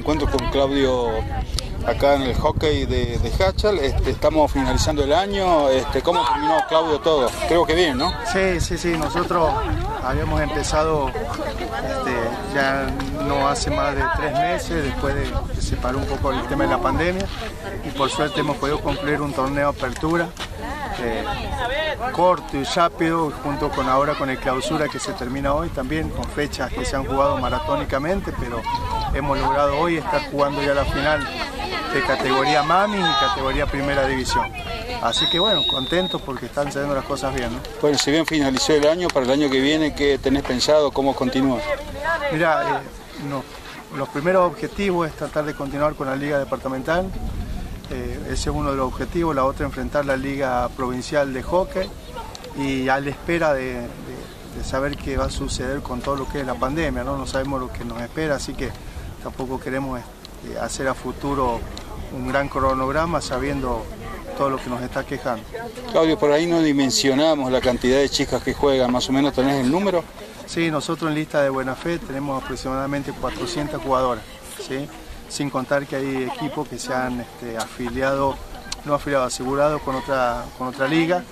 Encuentro con Claudio acá en el hockey de, de Hachal. Este, estamos finalizando el año. Este, ¿Cómo terminó Claudio todo? Creo que bien, ¿no? Sí, sí, sí. Nosotros habíamos empezado este, ya no hace más de tres meses, después de que se paró un poco el tema de la pandemia. Y por suerte hemos podido concluir un torneo apertura. eh, corto y rápido, junto con ahora con el clausura que se termina hoy también, con fechas que se han jugado maratónicamente, pero hemos logrado hoy estar jugando ya la final de categoría Mami y categoría Primera División. Así que bueno, contentos porque están saliendo las cosas bien. ¿no? Bueno, si bien finalizó el año, para el año que viene, ¿qué tenés pensado? ¿Cómo continúa? Mira, eh, no, los primeros objetivos es tratar de continuar con la liga departamental. Eh, ese es uno de los objetivos. La otra, enfrentar la liga provincial de hockey. Y a la espera de, de- de saber qué va a suceder con todo lo que es la pandemia. No, no sabemos lo que nos espera, así que tampoco queremos eh, hacer a futuro un gran cronograma sabiendo todo lo que nos está quejando. Claudio, por ahí no dimensionamos la cantidad de chicas que juegan, más o menos tenés el número. Sí, nosotros en lista de buena fe tenemos aproximadamente 400 jugadoras, ¿sí? sin contar que hay equipos que se han este, afiliado, no afiliado, asegurado con otra, con otra liga,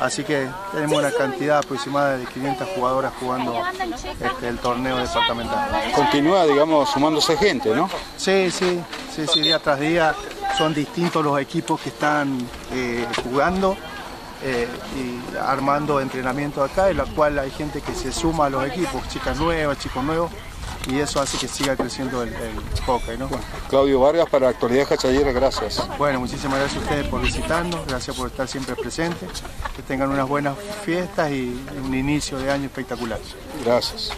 así que tenemos una cantidad aproximada de 500 jugadoras jugando este, el torneo departamental. Continúa, digamos, sumándose gente, ¿no? Sí, sí, sí, sí, día tras día son distintos los equipos que están eh, jugando eh, y armando entrenamiento acá, en la cual hay gente que se suma a los equipos, chicas nuevas, chicos nuevos, y eso hace que siga creciendo el, el hockey, ¿no? Claudio Vargas para Actualidad Hachallera, gracias. Bueno, muchísimas gracias a ustedes por visitarnos, gracias por estar siempre presentes, que tengan unas buenas fiestas y un inicio de año espectacular. Gracias.